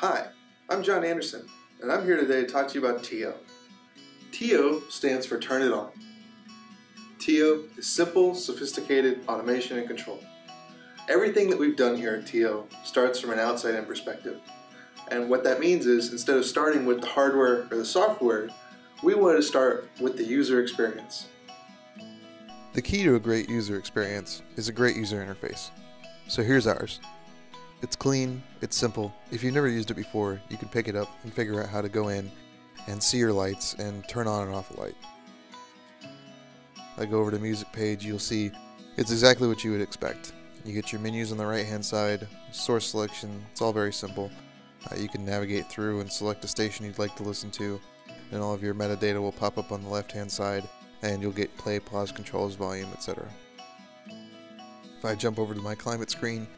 Hi, I'm John Anderson, and I'm here today to talk to you about TIO. TIO stands for Turn It On. TIO is simple, sophisticated automation and control. Everything that we've done here at TIO starts from an outside-in perspective. And what that means is instead of starting with the hardware or the software, we want to start with the user experience. The key to a great user experience is a great user interface. So here's ours. It's clean, it's simple. If you've never used it before, you can pick it up and figure out how to go in and see your lights and turn on and off a light. I go over to music page, you'll see it's exactly what you would expect. You get your menus on the right hand side, source selection, it's all very simple. Uh, you can navigate through and select a station you'd like to listen to, and all of your metadata will pop up on the left hand side, and you'll get play, pause, controls, volume, etc. If I jump over to my climate screen,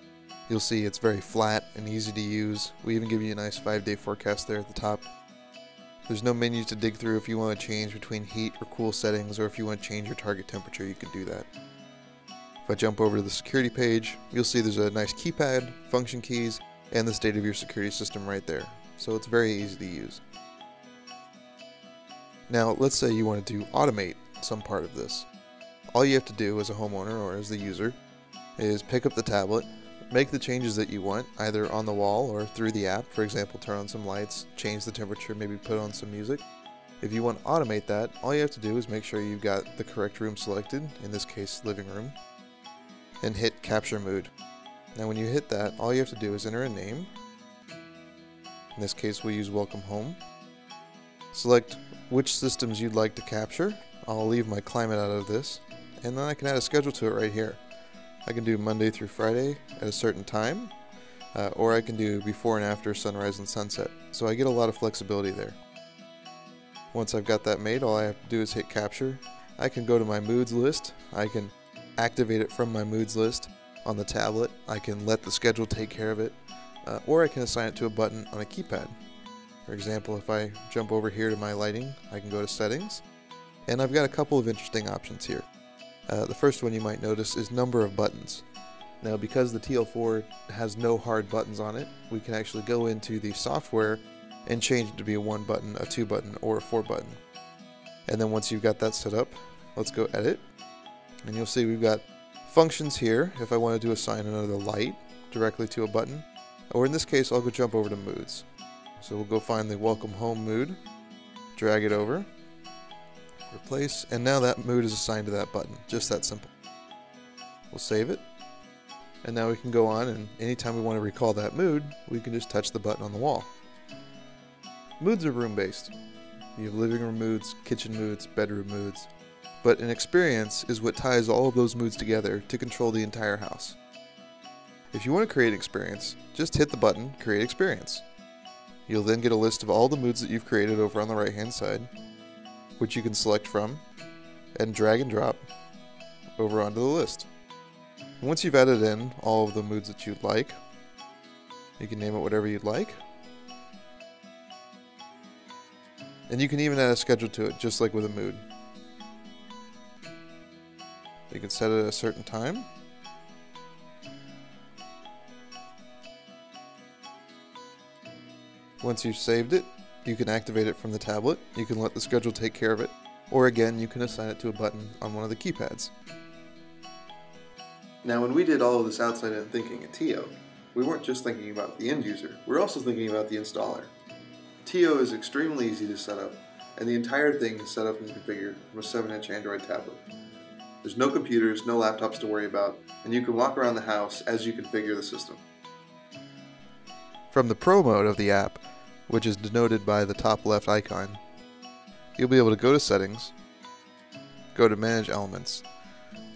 you'll see it's very flat and easy to use. We even give you a nice 5 day forecast there at the top. There's no menus to dig through if you want to change between heat or cool settings, or if you want to change your target temperature, you can do that. If I jump over to the security page, you'll see there's a nice keypad, function keys, and the state of your security system right there. So it's very easy to use. Now, let's say you wanted to automate some part of this. All you have to do as a homeowner or as the user is pick up the tablet, make the changes that you want, either on the wall or through the app. For example, turn on some lights, change the temperature, maybe put on some music. If you want to automate that, all you have to do is make sure you've got the correct room selected, in this case, living room, and hit capture mood. Now when you hit that, all you have to do is enter a name. In this case, we'll use welcome home. Select which systems you'd like to capture. I'll leave my climate out of this, and then I can add a schedule to it right here. I can do Monday through Friday at a certain time, uh, or I can do before and after sunrise and sunset. So I get a lot of flexibility there. Once I've got that made, all I have to do is hit capture. I can go to my moods list. I can activate it from my moods list on the tablet. I can let the schedule take care of it, uh, or I can assign it to a button on a keypad. For example, if I jump over here to my lighting, I can go to settings, and I've got a couple of interesting options here. Uh, the first one you might notice is number of buttons. Now because the TL4 has no hard buttons on it, we can actually go into the software and change it to be a one button, a two button, or a four button. And then once you've got that set up, let's go edit. And you'll see we've got functions here if I wanted to assign another light directly to a button. Or in this case, I'll go jump over to moods. So we'll go find the welcome home mood, drag it over, replace, and now that mood is assigned to that button. Just that simple. We'll save it. And now we can go on and anytime we want to recall that mood, we can just touch the button on the wall. Moods are room based. You have living room moods, kitchen moods, bedroom moods, but an experience is what ties all of those moods together to control the entire house. If you want to create an experience, just hit the button Create Experience. You'll then get a list of all the moods that you've created over on the right hand side, which you can select from, and drag and drop over onto the list. Once you've added in all of the moods that you'd like, you can name it whatever you'd like. And you can even add a schedule to it, just like with a mood. You can set it at a certain time. Once you've saved it, you can activate it from the tablet. You can let the schedule take care of it. Or again, you can assign it to a button on one of the keypads. Now when we did all of this outside-in thinking at TIO, we weren't just thinking about the end user, we we're also thinking about the installer. TIO is extremely easy to set up, and the entire thing is set up and configured from a 7-inch Android tablet. There's no computers, no laptops to worry about, and you can walk around the house as you configure the system. From the Pro mode of the app, which is denoted by the top left icon, you'll be able to go to Settings, go to Manage Elements.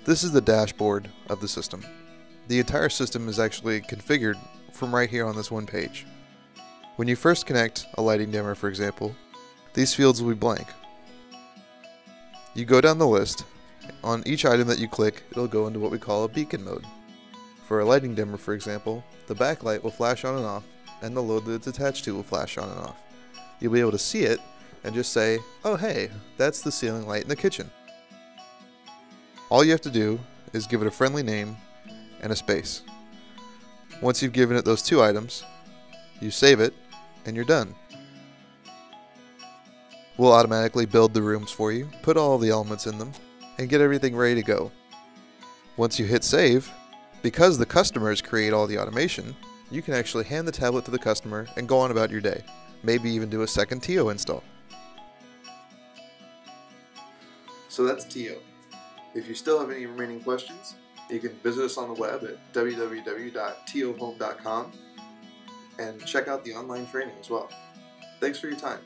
This is the dashboard of the system. The entire system is actually configured from right here on this one page. When you first connect a lighting dimmer, for example, these fields will be blank. You go down the list on each item that you click, it'll go into what we call a beacon mode. For a lighting dimmer, for example, the backlight will flash on and off, and the load that it's attached to will flash on and off. You'll be able to see it and just say, oh hey, that's the ceiling light in the kitchen. All you have to do is give it a friendly name and a space. Once you've given it those two items, you save it, and you're done. We'll automatically build the rooms for you, put all the elements in them, and get everything ready to go. Once you hit save, because the customers create all the automation, you can actually hand the tablet to the customer and go on about your day. Maybe even do a second Tio install. So that's Tio. If you still have any remaining questions, you can visit us on the web at www.tiohome.com and check out the online training as well. Thanks for your time.